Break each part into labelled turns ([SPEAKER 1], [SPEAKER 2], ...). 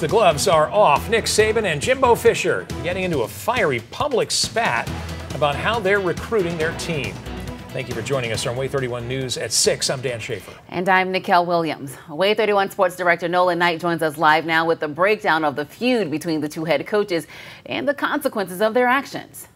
[SPEAKER 1] The gloves are off. Nick Saban and Jimbo Fisher getting into a fiery public spat about how they're recruiting their team. Thank you for joining us on WAAY 31 News at 6. I'm Dan Schaefer.
[SPEAKER 2] And I'm Nikel Williams. WAAY 31 Sports Director Nolan Knight joins us live now with the breakdown of the feud between the two head coaches and the consequences of their actions.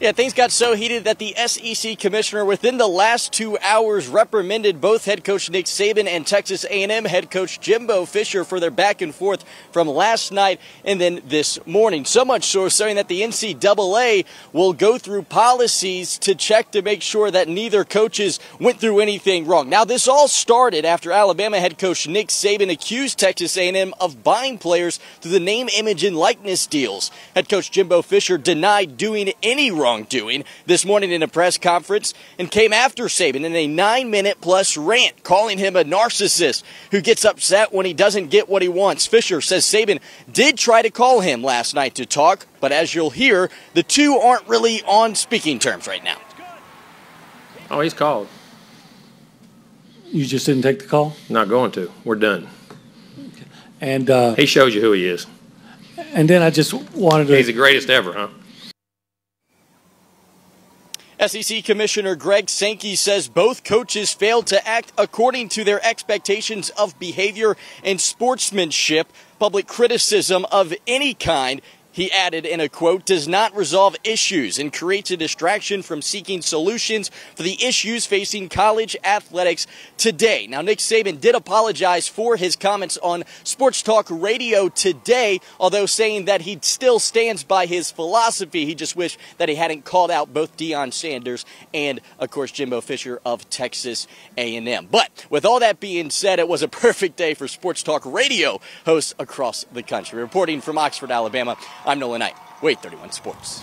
[SPEAKER 3] Yeah, things got so heated that the SEC commissioner within the last two hours reprimanded both head coach Nick Saban and Texas A&M head coach Jimbo Fisher for their back and forth from last night and then this morning. So much so saying that the NCAA will go through policies to check to make sure that neither coaches went through anything wrong. Now, this all started after Alabama head coach Nick Saban accused Texas A&M of buying players through the name, image, and likeness deals. Head coach Jimbo Fisher denied doing any wrong wrongdoing this morning in a press conference and came after Saban in a nine minute plus rant, calling him a narcissist who gets upset when he doesn't get what he wants. Fisher says Saban did try to call him last night to talk, but as you'll hear, the two aren't really on speaking terms right now.
[SPEAKER 4] Oh, he's called.
[SPEAKER 5] You just didn't take the call?
[SPEAKER 4] Not going to. We're done.
[SPEAKER 5] And, uh,
[SPEAKER 4] He shows you who he is.
[SPEAKER 5] and then I just wanted to.
[SPEAKER 4] He's the greatest ever, huh?
[SPEAKER 3] SEC Commissioner Greg Sankey says both coaches failed to act according to their expectations of behavior and sportsmanship. Public criticism of any kind he added in a quote, does not resolve issues and creates a distraction from seeking solutions for the issues facing college athletics today. Now, Nick Saban did apologize for his comments on Sports Talk Radio today, although saying that he still stands by his philosophy. He just wished that he hadn't called out both Deion Sanders and, of course, Jimbo Fisher of Texas A&M. But with all that being said, it was a perfect day for Sports Talk Radio hosts across the country. Reporting from Oxford, Alabama, I'm Nolan Knight. WAAY 31 Sports.